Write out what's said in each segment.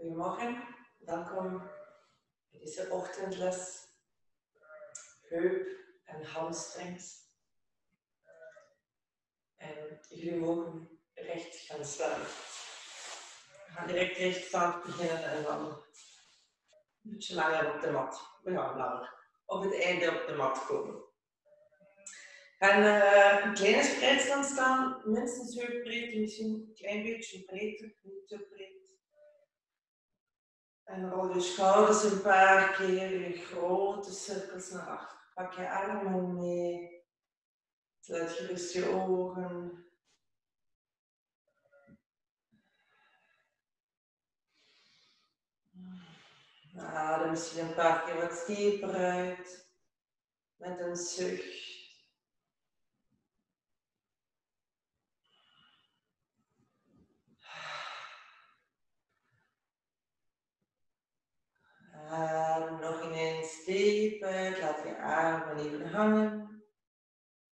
Goedemorgen, welkom bij deze ochtendles heup en hamstrings. En jullie mogen recht gaan staan. We gaan direct rechtstaand beginnen en dan een beetje langer op de mat. We gaan langer op het einde op de mat komen. En uh, een kleine spreidstand staan, minstens heupbreed, misschien een klein beetje breder, niet te breed. En rol je schouders een paar keer in grote cirkels naar achter. Pak je armen mee. Sluit gerust je ogen. Adem misschien een paar keer wat dieper uit. Met een zucht. Adem nog ineens diep uit. Laat je armen even hangen.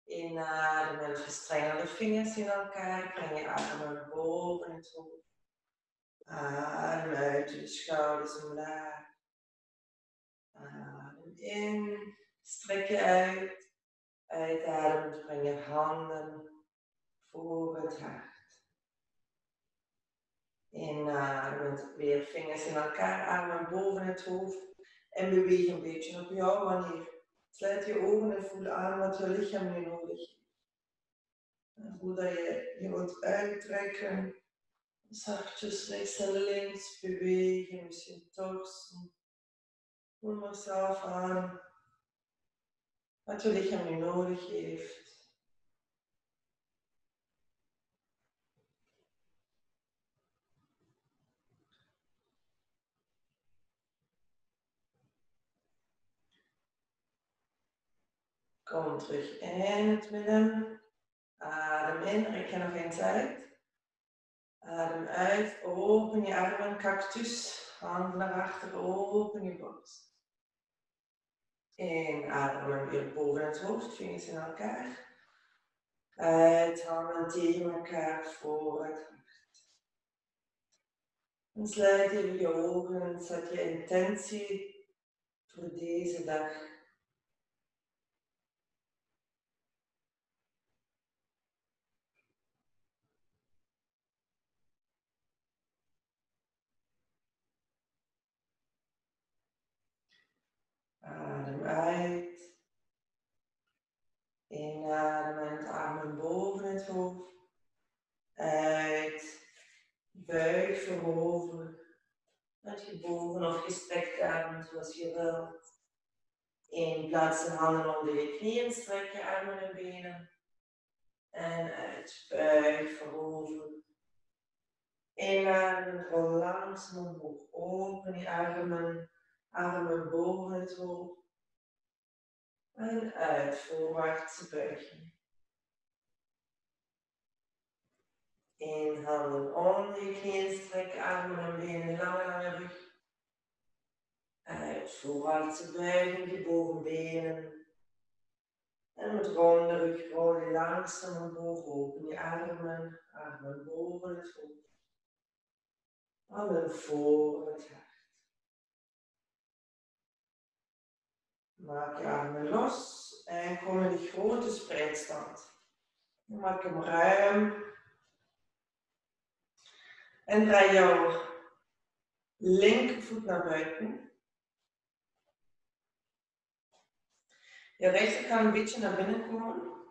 Inademen, verstrengel de vingers in elkaar. Breng je armen boven het hoofd. Adem uit, de schouders omlaag. Adem in, strek je uit. Uitademend breng je handen voor het hart. Inademend weer vingers in elkaar, armen boven het hoofd. En beweeg een beetje op jouw manier. Sluit je ogen en voel aan wat je lichaam nu nodig heeft. Voel dat je je wilt uittrekken. Zachtjes rechts en links bewegen, misschien torsen. Voel maar zelf aan wat je lichaam nu nodig heeft. Kom terug in het midden. Adem in, rek je nog eens uit. Adem uit, open je armen, cactus. Handen naar achter, open je borst. Inademen weer boven het hoofd, vingers in elkaar. Uit, handen tegen elkaar voor het hart. En sluit even je ogen, zet je intentie voor deze dag Uit. Inademend, armen boven het hoofd. Uit. Buik voorover. Met je boven of gestrekt armen zoals je wilt. In plaats de handen onder je knieën, strek je armen en benen. En uit, buik voorover. Inademend, rol langzaam omhoog. Open je armen. Adem boven het hoofd. En uit, voorwaartse buiging. Inhalen onder je strek armen en benen, lange, lange rug. Uit, voorwaartse buiging, je bovenbenen. En met ronde rug rol je langzaam omhoog, open je armen, armen boven het hoofd. Handen voor het. Maak je armen los en kom in die grote spreidstand. Maak hem ruim. En draai jouw linkervoet naar buiten. Je rechter kan een beetje naar binnen komen.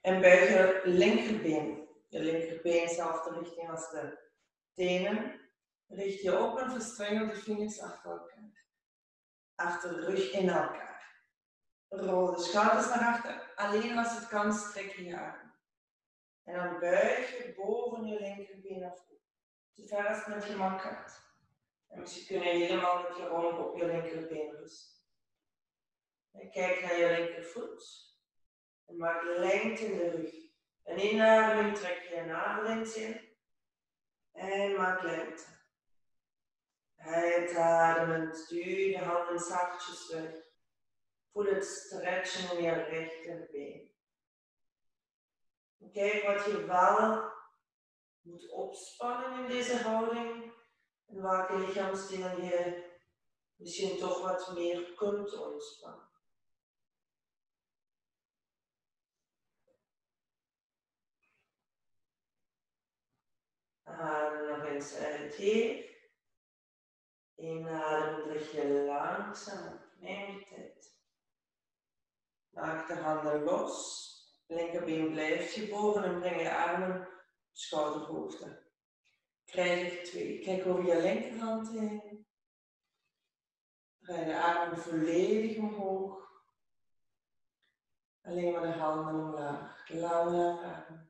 En buig je linkerbeen. Je linkerbeen dezelfde richting als de tenen. Richt je op en verstrengel de vingers achter elkaar achter rug in elkaar. Rol de schouders naar achter. Alleen als het kan, strek je armen. En dan buig je boven je linkerbeen af. Zo ver als het met gemak. En misschien kun je helemaal met je romp op je linkerbeen rusten. En kijk naar je linkervoet. En maak lengte in de rug. En inademing trek je je navel in. En maak lengte. Uitademend, duw de handen zachtjes weg. Voel het stretchen in je rechterbeen. Kijk wat je wel moet opspannen in deze houding. En welke lichaamsdelen je misschien toch wat meer kunt ontspannen. Adem nog eens uit. Inadem, lig je langzaam. Neem je tijd. Maak de handen los. Linkerbeen blijft gebogen en breng je armen schouderhoogte. Krijg twee. Kijk over je linkerhand heen. Draai de armen volledig omhoog. Alleen maar de handen omlaag. Lange armen.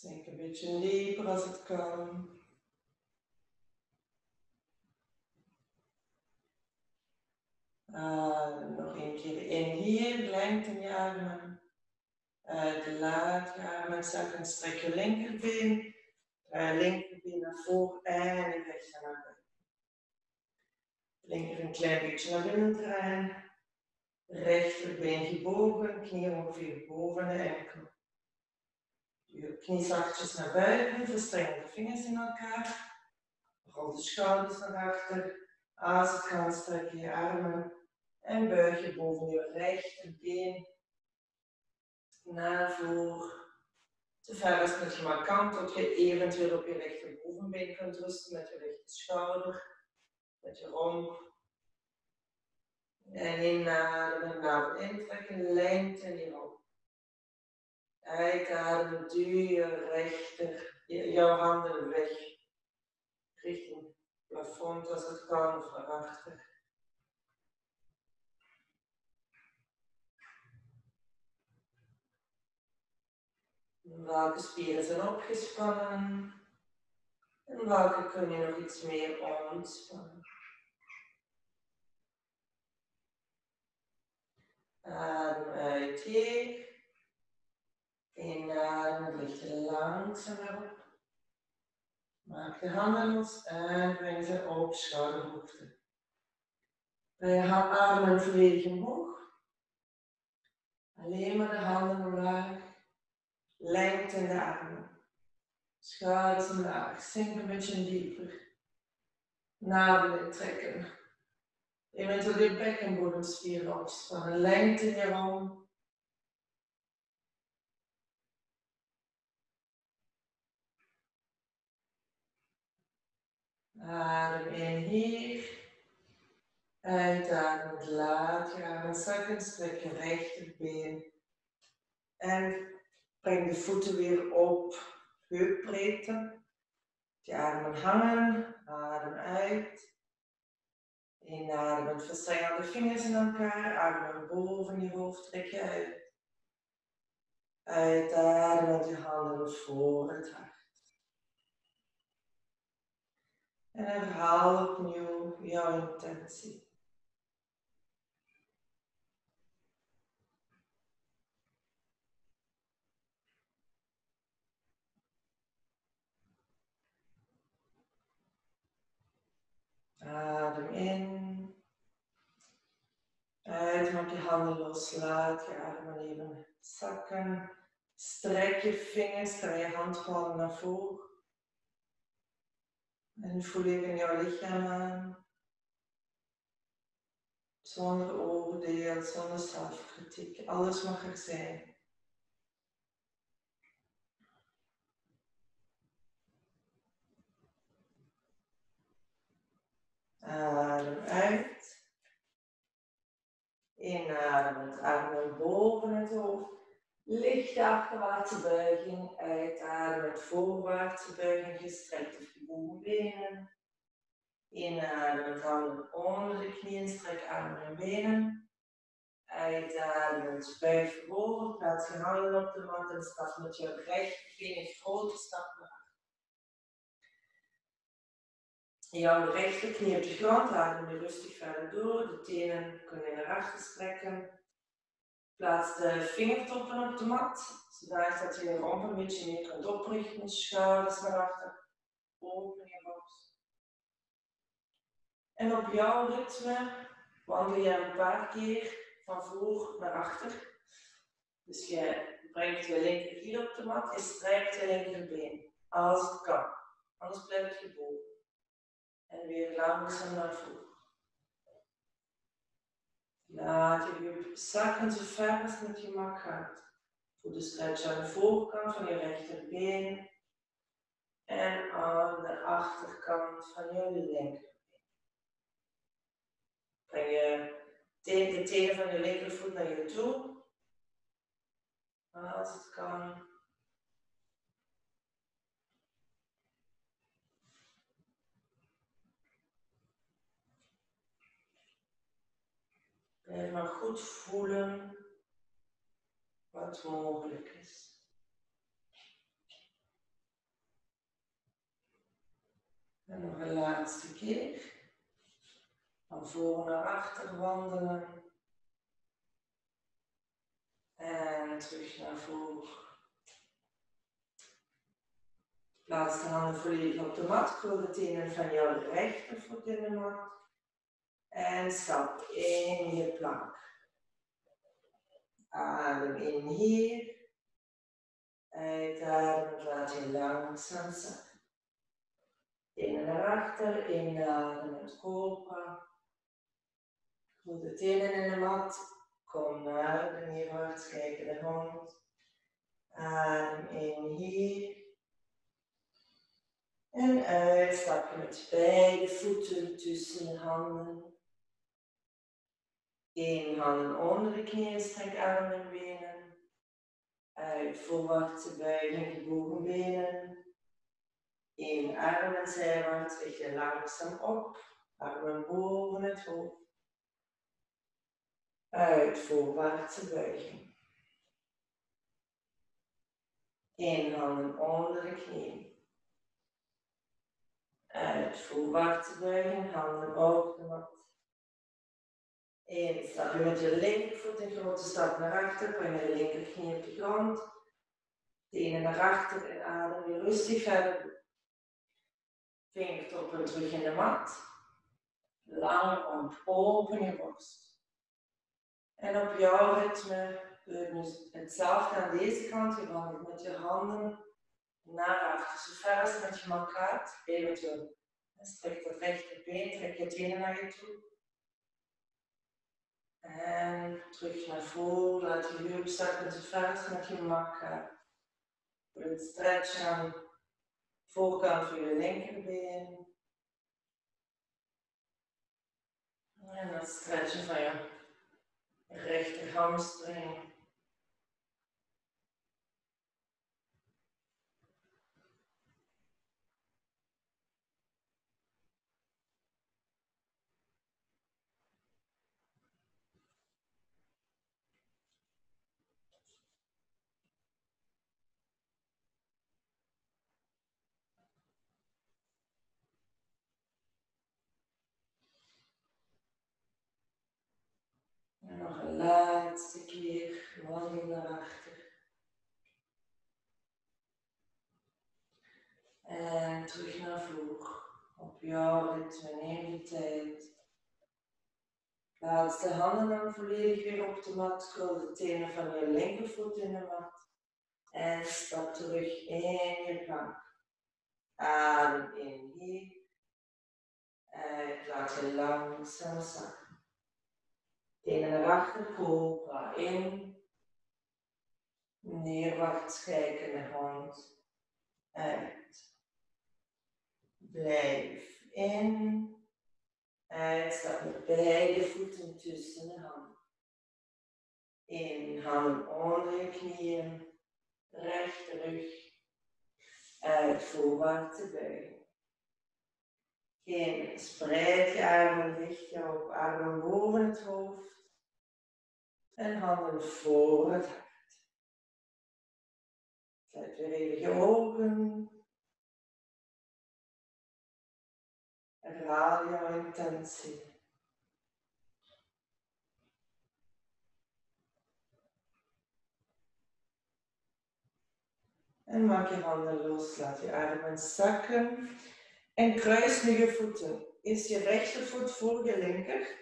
Zink een beetje dieper als het kan. Uh, nog een keer in hier, lengten je armen. Uit de laat je armen, zak en strek je linkerbeen. Draai linkerbeen naar voren en rechter naar buiten. Linker een klein beetje naar binnen draaien. Rechterbeen gebogen, knie ongeveer boven de enkel. Je knie zachtjes naar buiten, verstreng de vingers in elkaar. Rol de schouders naar achter. Als het gaat, strek je armen en buig je boven je rechterbeen naar voren. Te ver als het maar kan, tot je eventueel op je rechterbovenbeen kunt rusten met je rechter schouder, met je romp. En inademen, naar intrekken, lengte in je romp. Uitademen, duw je rechter, jouw handen weg, richting plafond als het kan of achter. Welke spieren zijn opgespannen? En welke kun je nog iets meer ontspannen? Adem uit hier. Inadem, ligt langzaam op. Maak de handen los en breng ze op schouderhoogte. Breng je armen volledig omhoog. Alleen maar de handen omlaag. Lengte in de armen. Schouders omlaag. Zink een beetje dieper. Navel trekken. Eventueel je bekkenbodemspieren opspannen. Lengte in je romp. Adem in hier. Uitademend laat je armen zakken. Strek je rechterbeen. En Breng de voeten weer op heupbreedte. Je armen hangen, adem uit. Inademen, verstrengel de vingers in elkaar, adem boven je hoofd, trek je uit. Uitademen, je handen voor het. En herhaal opnieuw jouw intentie. Adem in. Uit, maak je handen los, laat je adem even zakken. Strek je vingers, draai je handpalmen naar voren. En voel even jouw lichaam aan. Zonder oordeel, zonder zelfkritiek. Alles mag er zijn. Adem uit. Inademend, armen boven het hoofd. Lichte achterwaartse buiging. Uitademend, voorwaartse buiging. Gestrekt gebogen benen. Inademend, handen onder de knieën. Strek armen en benen. Uitademend, buig voorover. Plaats je handen op de mat en stap met je rechterbeen een grote stap naar Jouw rechterknie op de grond, adem je rustig verder door. De tenen kunnen naar achter strekken. Plaats de vingertoppen op de mat, zodat je je romp een beetje meer kunt oprichten. Schouders naar achter. Borst. En op jouw ritme wandel je een paar keer van voor naar achter. Dus je brengt je linkerhiel op de mat en strijkt je linkerbeen. als het kan. Anders blijf je boven. En weer langzaam naar voren. Laat je heup zakken zo ver als het met je mak gaat. Voel de stretch aan de voorkant van je rechterbeen. En aan de achterkant van je linkerbeen. Breng je de tenen van je linkervoet naar je toe. Als het kan. Blijf maar goed voelen wat mogelijk is. En nog een laatste keer. Van voor naar achter wandelen. En terug naar voren. Plaats de handen volledig op de mat. Krul de tenen van jouw rechtervoet in de mat. En stap in je plank. Adem in hier. Uitadem, laat je langzaam zakken. In naar achter, inademen met cobra. Voel de tenen in de mat. Kom naar de neerwaarts kijkende hond. Adem in hier. En uit, stap je met beide voeten tussen de handen. In handen onder de knieën, strek armen en benen. Uit voorwaartse buiging, gebogen benen. In armen zijwaarts, richt je langzaam op. Armen boven het hoofd. Uit voorwaartse buiging. In handen onder de knieën. Uit voorwaartse buiging, handen op de mat. En stap je met je linkervoet een grote stap naar achter, breng je linkerknie op de grond. Tenen naar achter en adem je rustig verder. Vingertoppen terug in de mat. Lang op, open je borst. En op jouw ritme doe je nu hetzelfde aan deze kant. Je wandelt met je handen naar achter, zo ver als het met je mak gaat. Eventueel strek dat rechterbeen, trek je tenen naar je toe. En terug naar voren, laat je heup zakken zo ver als met je mak. Doe het stretch aan de voorkant van je linkerbeen. En het stretchen van je rechter hamstring. Laatste keer wandel naar achter. En terug naar voren. Op jouw ritme, neem tijd. Plaats de handen dan volledig weer op de mat. Krul de tenen van je linkervoet in de mat. En stap terug in je plank. Adem in hier. En laat je langzaam zakken. Tenen naar achter, cobra in. Neerwaarts kijkende hond. Uit. Blijf in. Uit. Stap met beide voeten tussen de handen. In, handen onder je knieën. Rechte rug. Uit, voorwaartse buiging. In, spreid je armen, licht je op, armen boven het hoofd en handen voor het hart. Sluit weer even je ogen. Herhaal jouw intentie. En maak je handen los, laat je armen zakken. En kruis nu je voeten. Is je rechtervoet voor je linker?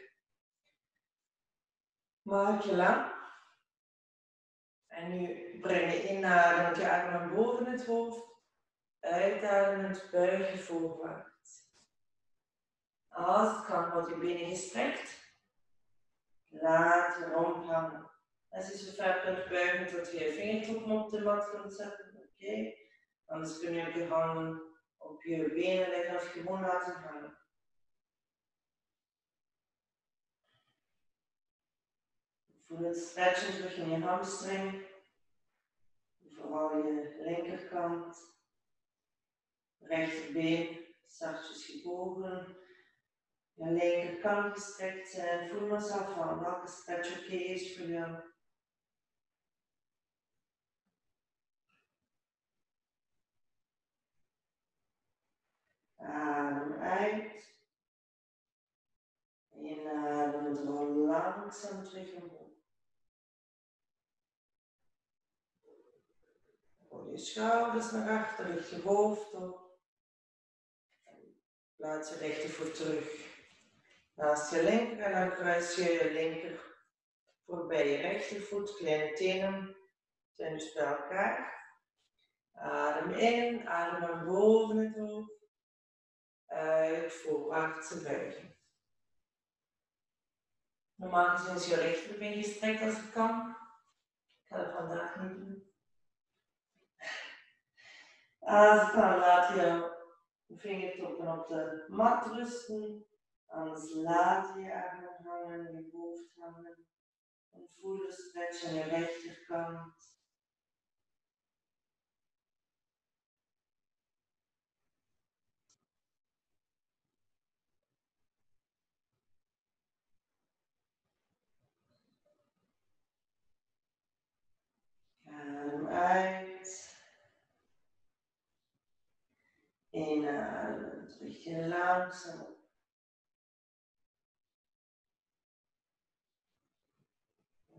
Maak je lang. En nu breng je in naar je armen boven het hoofd. Uitademend buig je voorwaarts. Als het kan, wordt je benen gestrekt. Laat je romp hangen. Als je zo ver kunt buigen tot je vingertoppen op de mat kunt zetten, oké. Okay. Anders kun je ook je handen op je benen leggen of gewoon laten hangen. Voel het stretchen in je hamstring. Vooral je linkerkant. Rechterbeen zachtjes gebogen. Je linkerkant gestrekt zijn. Voel maar zelf aan welke stretch oké is voor jou. Adem uit. Inadem het langzaam terug omhoog. Rol je schouders naar achter, richt je hoofd op. Plaats je rechtervoet terug naast je linker en dan kruis je je linker voorbij je rechtervoet, kleine tenen zijn bij elkaar. Adem in, adem naar boven het hoofd. Uit, voorwaartse buiging. Normaal gezien is je rechterbeen gestrekt als het kan. Ik ga het vandaag niet doen. Als het kan, laat je vingertoppen op de mat rusten. Anders laat je armen hangen, je hoofd hangen. En voel de stretch aan je rechterkant. Adem uit. Inademen. Richt je langzaam.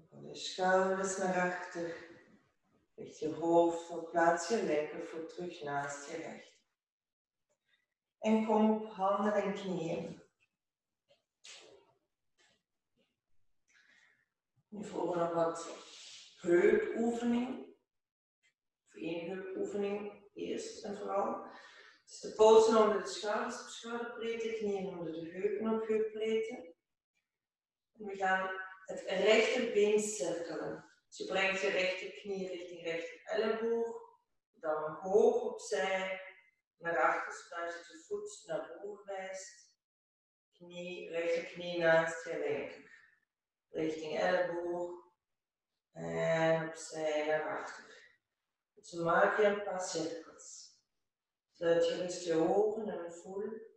Van de schouders naar achter. Richt je hoofd op. Plaats je linkervoet terug naast je rechter. En kom op handen en knieën. Nu volgen nog wat heupoefening. Of één heupoefening eerst en vooral. Dus de polsen onder de schouders op schouderbreedte, knieën onder de heupen op heupbreedte. We gaan het rechterbeen cirkelen. Dus je brengt je rechterknie richting rechter elleboog, dan hoog opzij, naar achter, zodat je de voet naar boven wijst. Knie, rechterknie naast je linker. Richting elleboog, en opzij naar achter. Dus maak je een paar cirkels. Zodat je rust je ogen en voel.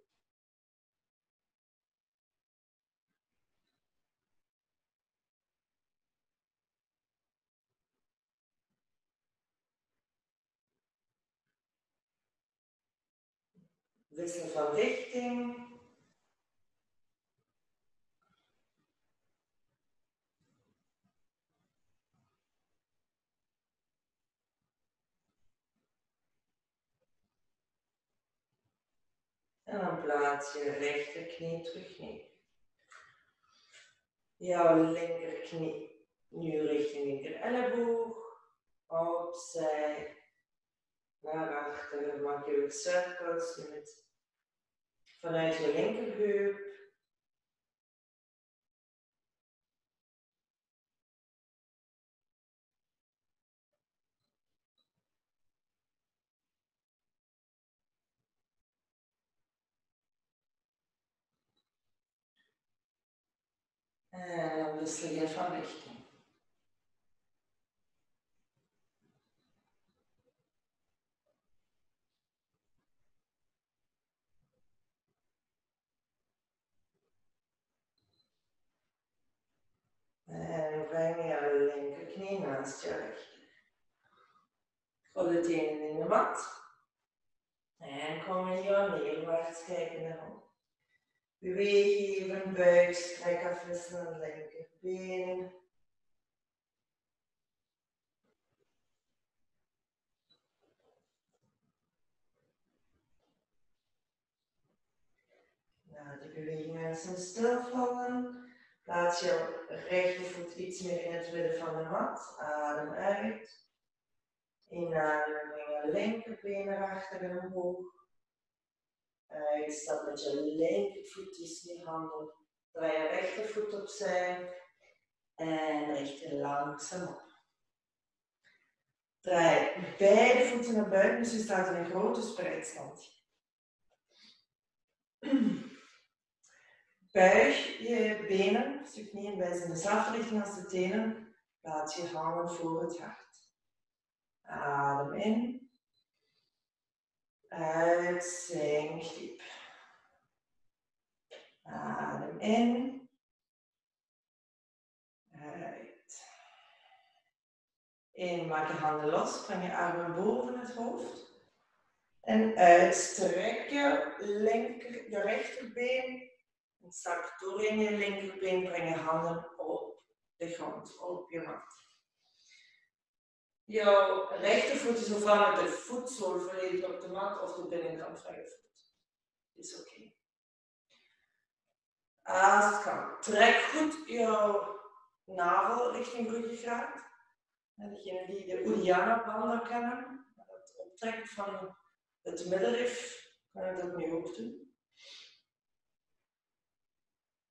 Wissel van richting. En dan plaats je rechterknie terug neer. Jouw linkerknie nu richting linker elleboog. Opzij. Naar achter. Maak je ook cirkels vanuit je linkerheup. En wissel je van richting. En breng je linkerknie naast je rechter. De tenen in de mat. En kom in je neerwaarts kijken naar omhoog. Beweeg even buik, strek afwisselen, linkerbeen. Na de beweging mensen. Plaats je rechtervoet iets meer in het midden van de mat. Adem uit. Inademen, linkerbeen naar achter omhoog. Uitstap met je linkervoet tussen je handen. Draai je rechtervoet opzij. En richt je langzaam op. Draai beide voeten naar buiten, dus je staat in een grote spreidstand. Buig je benen, je knieën wijzen in dezelfde richting als de tenen. Laat je handen voor het hart. Adem in. Uit, zink diep. Adem in. Uit. In, maak je handen los, breng je armen boven het hoofd. En uitstrek je, linker, je rechterbeen. En zak door in je linkerbeen, breng je handen op de grond, op je mat. Jouw rechtervoet is ofwel met de voetzool volledig op de mat of de binnenkant van je voet. Is oké. Als het kan. Trek goed jouw navel richting ruggengraat. En degenen die de Uddiyana-banden kennen, het optrekken van het middenrif, ik dat nu ook doen.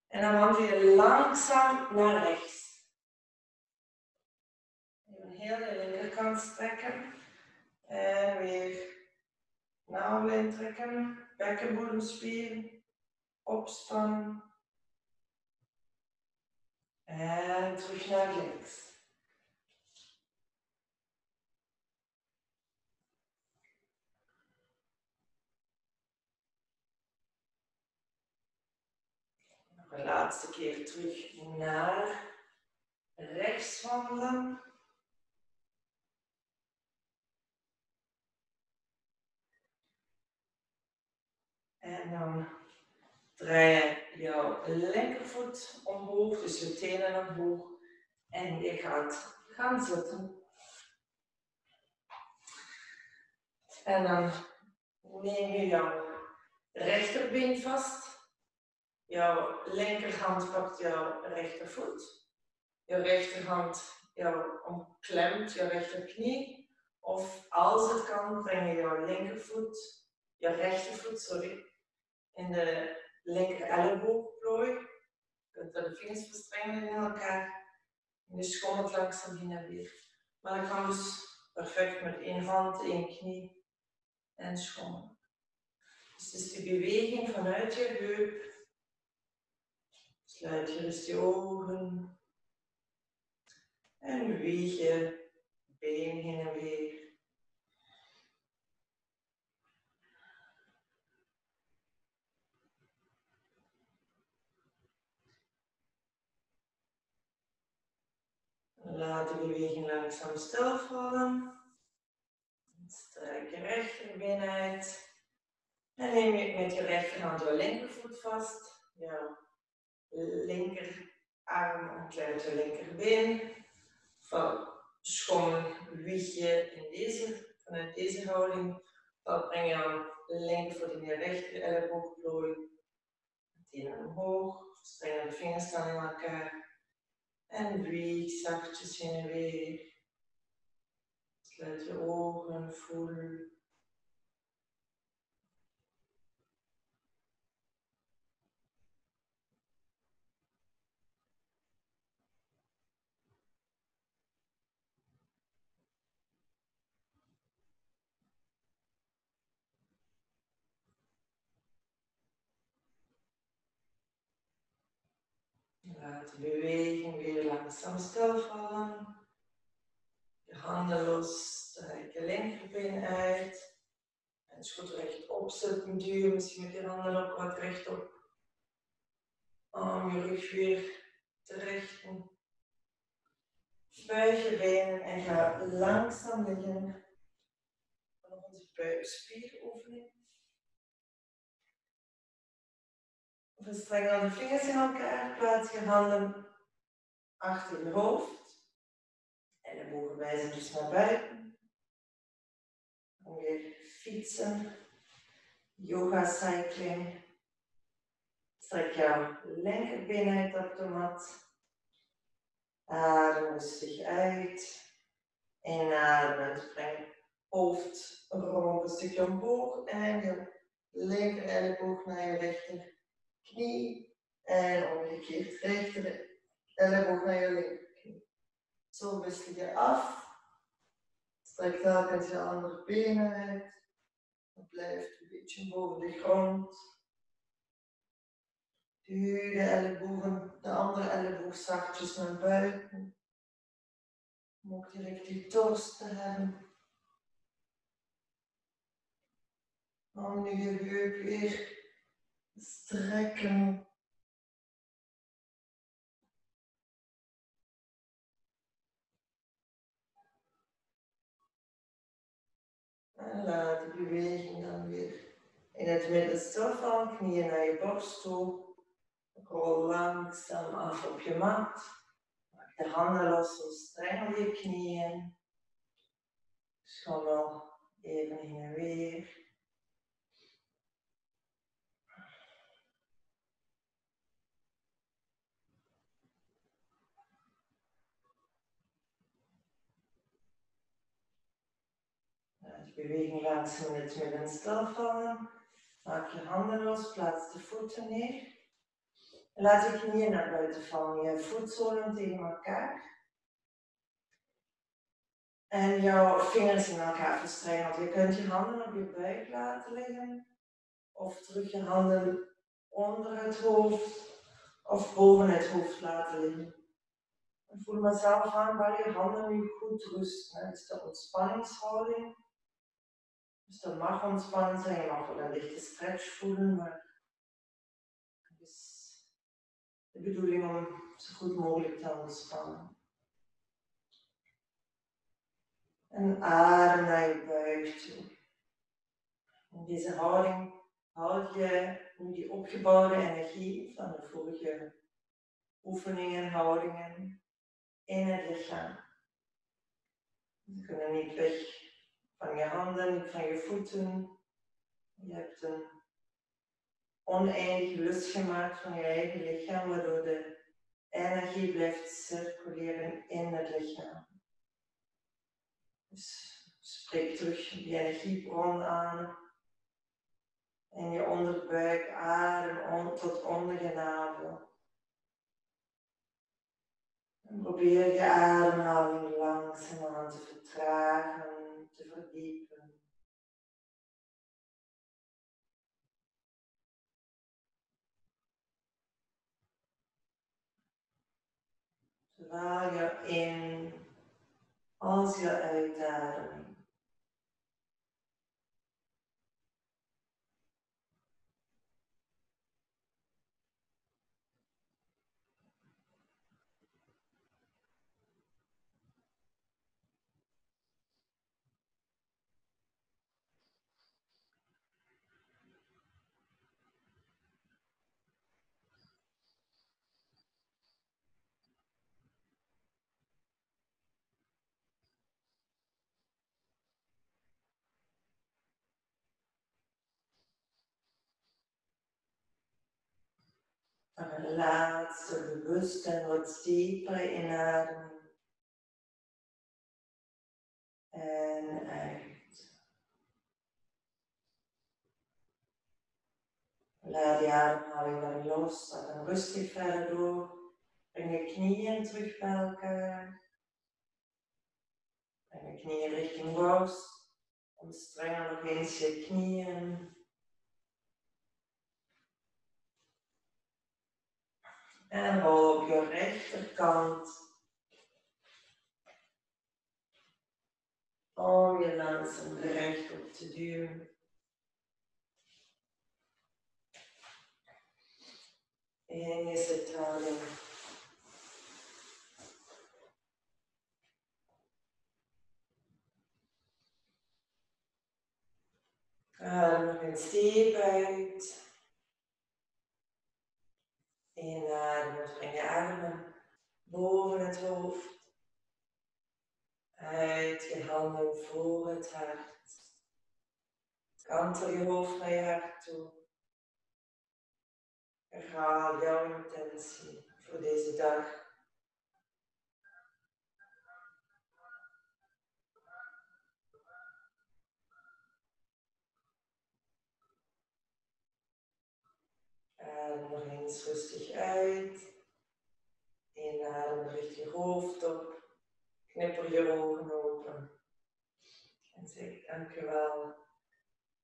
En dan wandel je langzaam naar rechts heel de linkerkant strekken. En weer navel intrekken, bekkenbodemspier, opspannen. En terug naar links. Nog een laatste keer terug naar rechts wandelen. En dan draai je jouw linkervoet omhoog, dus je tenen omhoog. En je gaat gaan zitten. En dan neem je jouw rechterbeen vast. Jouw linkerhand pakt jouw rechtervoet. Jouw rechterhand jou omklemt je rechterknie. Of als het kan, breng je jouw linkervoet, je rechtervoet, sorry, in de linker elleboogplooi. Je kunt de vingers verstrengen in elkaar. En je schommelt langzaam heen en weer. Maar dat kan dus perfect met één hand, één knie en schommelen. Dus het is de beweging vanuit je heup. Sluit je rust je ogen. En beweeg je been heen en weer. Laat de beweging langzaam stilvallen. Strek je rechterbeen uit. En neem je met je rechterhand je linkervoet vast. Jouw linkerarm omklemt je linkerbeen. Van schommel wieg je in deze, vanuit deze houding. Dan breng je linkervoet in je rechter elleboogplooi. Tenen omhoog. Streng de vingers in elkaar. En wieg zachtjes heen en weer. Sluit je ogen, voel. Laat de beweging weer langzaam stilvallen. Je handen los, strek je linkerbeen uit. En goed recht opzetten, duwen, misschien met je handen ook wat rechtop. Om je rug weer te richten. Buig je benen en ga langzaam liggen. Nog onze buikspieroefening. Verstrengel de vingers in elkaar, plaats je handen achter je hoofd. En de bogen wijzen dus naar buiten. Dan weer fietsen, yoga cycling. Strek jouw linkerbeen uit op de mat. Adem rustig uit. Inademend, breng hoofd rond een stukje omhoog en je linker elleboog naar je rechter knie en omgekeerd rechter elleboog naar je linker knie. Zo wissel je af. Strek telkens je andere benen uit. Dan blijft een beetje boven de grond. Duw de ellebogen, de andere elleboog zachtjes naar buiten. Om ook direct die torst te hebben. Om nu je heup weer strekken. En laat de beweging dan weer in het midden stilvallen, knieën naar je borst toe. Rol langzaam af op je mat. Maak de handen los, zo streng je knieën. Schommel even heen en weer. Beweging langzaam in het midden stilvallen. Maak je handen los, plaats de voeten neer. Laat je knieën naar buiten vallen, je voetzolen tegen elkaar. En jouw vingers in elkaar verstrengeld. Je kunt je handen op je buik laten liggen. Of terug je handen onder het hoofd of boven het hoofd laten liggen. En voel maar aan waar je handen nu goed rusten. Is de ontspanningshouding. Dus dat mag ontspannen zijn, je mag wel een lichte stretch voelen, maar het is de bedoeling om zo goed mogelijk te ontspannen. En adem naar je buik toe. In deze houding houd je die opgebouwde energie van de vorige oefeningen, houdingen in het lichaam. Ze kunnen niet weg van je handen, van je voeten. Je hebt een oneindige lust gemaakt van je eigen lichaam, waardoor de energie blijft circuleren in het lichaam. Dus spreek terug die energiebron aan. En je onderbuik, adem tot onder je navel. En probeer je ademhaling langzaam te vertragen Zowel je in als je uitademing. En een laatste bewust en wat diepere inademing. En uit. Laat die ademhaling dan los, laat hem rustig verder door. Breng je knieën terug bij elkaar. Breng je knieën richting borst. Omstreng nog eens je knieën. En rol op je rechterkant. Om je langzaam rechtop te duwen. En je zithouding. Adem nog eens diep uit. Armen boven het hoofd. Uit je handen voor het hart. Kantel je hoofd naar je hart toe. Herhaal jouw intentie voor deze dag. En nog eens rustig uit. Inadem, richt je hoofd op. Knipper je ogen open. En zeg dankjewel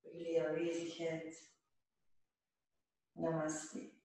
voor jullie aanwezigheid. Namaste.